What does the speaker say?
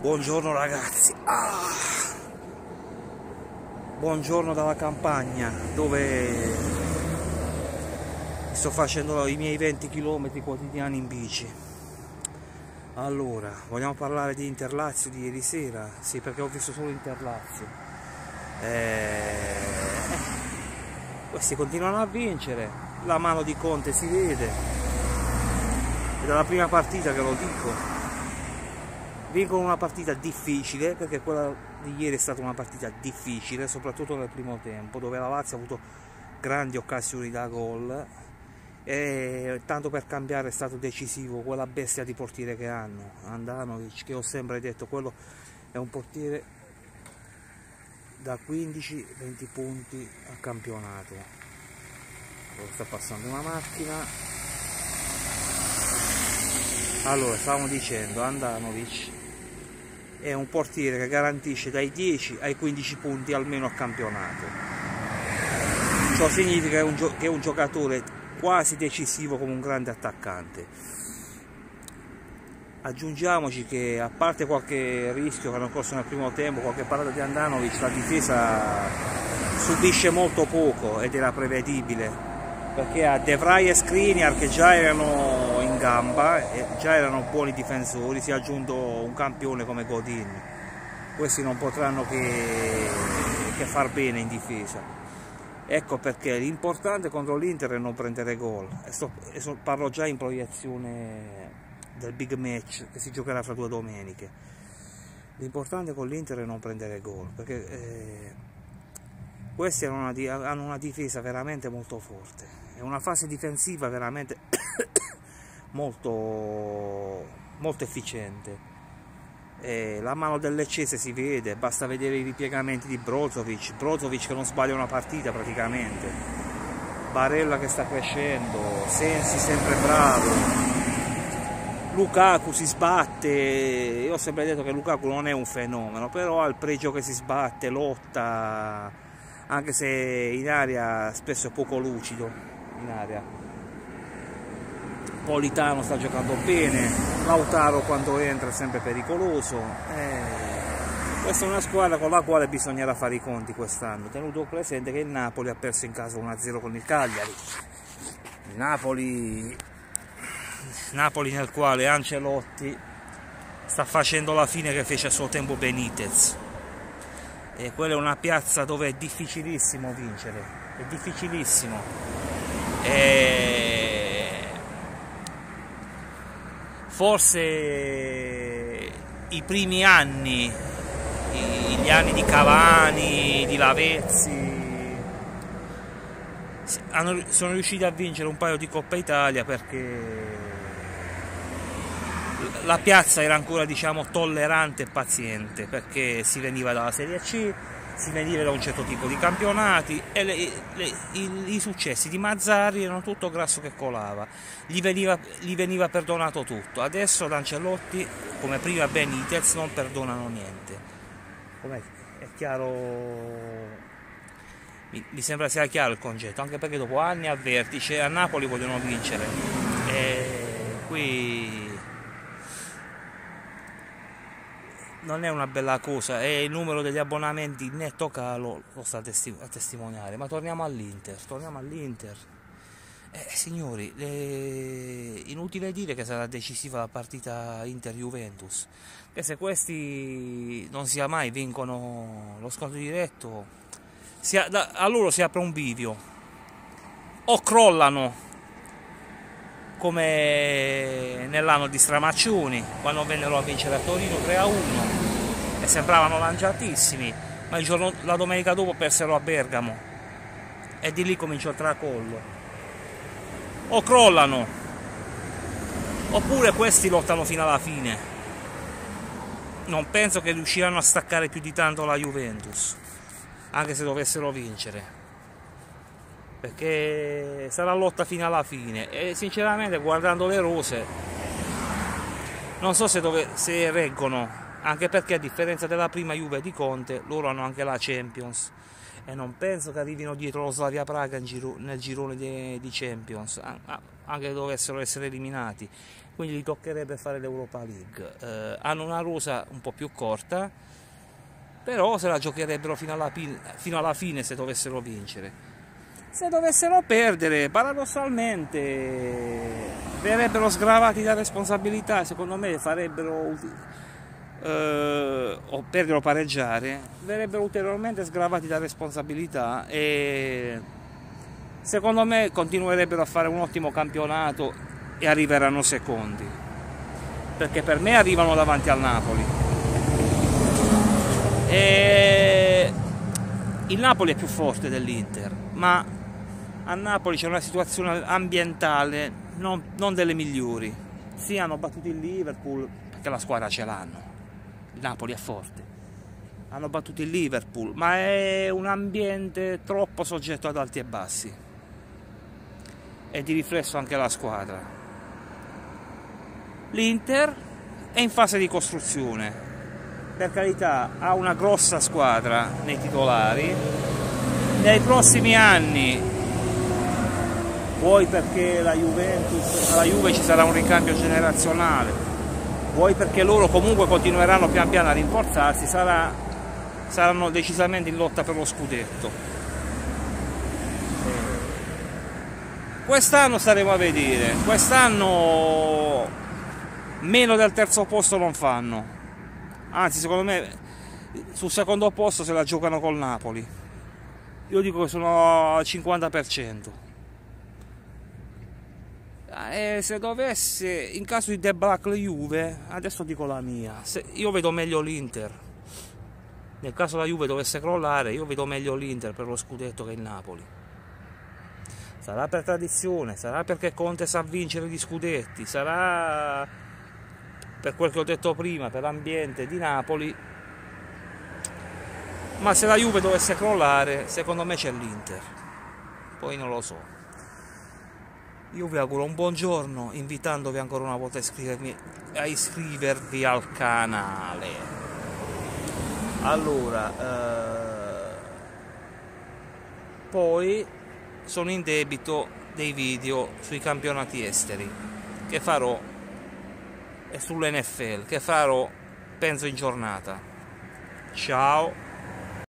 Buongiorno ragazzi. Ah. Buongiorno dalla campagna dove sto facendo i miei 20 km quotidiani in bici. Allora, vogliamo parlare di Interlazio di ieri sera? Sì, perché ho visto solo Interlazio. Eh... Questi continuano a vincere, la mano di Conte si vede. È dalla prima partita che lo dico vincono una partita difficile perché quella di ieri è stata una partita difficile soprattutto nel primo tempo dove la Lazio ha avuto grandi occasioni da gol. E tanto per cambiare è stato decisivo quella bestia di portiere che hanno Andanovic che ho sempre detto quello è un portiere da 15-20 punti a campionato. Allora, sta passando una macchina. Allora stavamo dicendo Andanovic è un portiere che garantisce dai 10 ai 15 punti almeno a campionato. Ciò significa che è un, giocatore quasi decisivo come un grande attaccante. Aggiungiamoci che a parte qualche rischio che hanno corso nel primo tempo, qualche parata di Andanovic, la difesa subisce molto poco ed era prevedibile perché a De Vrij e Skriniar che già erano gamba e già erano buoni difensori si è aggiunto un campione come Godin. Questi non potranno che, che far bene in difesa. Ecco perché l'importante contro l'Inter è non prendere gol. E, sto, e so, parlo già in proiezione del big match che si giocherà fra due domeniche. L'importante con l'Inter è non prendere gol perché eh, questi hanno una, hanno una difesa veramente molto forte. È una fase difensiva veramente molto, molto efficiente. E la mano del Leccese si vede basta vedere i ripiegamenti di Brozovic. Brozovic che non sbaglia una partita praticamente. Barella che sta crescendo Sensi sempre bravo. Lukaku si sbatte. Io ho sempre detto che Lukaku non è un fenomeno però ha il pregio che si sbatte lotta anche se in aria spesso è poco lucido in area Politano sta giocando bene Lautaro quando entra è sempre pericoloso eh, questa è una squadra con la quale bisognerà fare i conti quest'anno tenuto presente che il Napoli ha perso in casa 1-0 con il Cagliari. Il Napoli Napoli nel quale Ancelotti sta facendo la fine che fece a suo tempo Benitez. E quella è una piazza dove è difficilissimo vincere è difficilissimo. E forse i primi anni, gli anni di Cavani, di Lavezzi, sono riusciti a vincere un paio di Coppa Italia perché la piazza era ancora diciamo tollerante e paziente perché si veniva dalla Serie C si veniva da un certo tipo di campionati e le, le, i, i, successi di Mazzari erano tutto grasso che colava, gli veniva, gli veniva perdonato tutto. Adesso Lancellotti, come prima Benitez, non perdonano niente. Com'è? È chiaro mi, sembra sia chiaro il concetto, anche perché dopo anni a vertice a Napoli vogliono vincere. E qui non è una bella cosa e il numero degli abbonamenti netto calo lo sta a, testimoniare. Ma torniamo all'Inter torniamo all'Inter. Eh, signori le... inutile dire che sarà decisiva la partita Inter-Juventus che se questi non sia mai vincono lo scontro diretto a... da... a loro si apre un bivio. O crollano come nell'anno di Stramaccioni, quando vennero a vincere a Torino 3-1 e sembravano lanciatissimi, ma giorno, la domenica dopo persero a Bergamo e di lì cominciò il tracollo. O crollano, oppure questi lottano fino alla fine. Non penso che riusciranno a staccare più di tanto la Juventus, anche se dovessero vincere perché sarà lotta fino alla fine e sinceramente guardando le rose non so se, dove, se reggono anche perché a differenza della prima Juve di Conte loro hanno anche la Champions e non penso che arrivino dietro lo Slavia Praga giro, nel girone di, di Champions anche se dovessero essere eliminati quindi gli toccherebbe fare l'Europa League. Eh, hanno una rosa un po' più corta, però se la giocherebbero fino alla, fino alla fine se dovessero vincere. Se dovessero perdere, paradossalmente, verrebbero sgravati da responsabilità, secondo me farebbero eh, o perdere o pareggiare, verrebbero ulteriormente sgravati da responsabilità e secondo me continuerebbero a fare un ottimo campionato e arriveranno secondi. Perché per me arrivano davanti al Napoli. E il Napoli è più forte dell'Inter ma a Napoli c'è una situazione ambientale non, non delle migliori. Sì hanno battuto il Liverpool perché la squadra ce l'hanno. Il Napoli è forte. Hanno battuto il Liverpool ma è un ambiente troppo soggetto ad alti e bassi. E di riflesso anche la squadra. L'Inter è in fase di costruzione, per carità ha una grossa squadra nei titolari, nei prossimi anni, vuoi perché la Juventus, alla Juve ci sarà un ricambio generazionale, vuoi perché loro comunque continueranno pian piano a rinforzarsi, sarà, saranno decisamente in lotta per lo scudetto. Quest'anno staremo a vedere, quest'anno meno del terzo posto non fanno, anzi secondo me sul secondo posto se la giocano col Napoli, io dico che sono al 50%. E se dovesse, in caso di debacle Juve, adesso dico la mia, io vedo meglio l'Inter. Nel caso la Juve dovesse crollare, io vedo meglio l'Inter per lo scudetto che il Napoli sarà per tradizione, sarà perché Conte sa vincere gli scudetti, sarà per quel che ho detto prima, per l'ambiente di Napoli, ma se la Juve dovesse crollare, secondo me c'è l'Inter, poi non lo so. Io vi auguro un buon giorno, invitandovi ancora una volta a iscrivervi, a iscrivervi al canale. Allora, eh, poi sono in debito dei video sui campionati esteri che farò e sull'NFL che farò penso in giornata ciao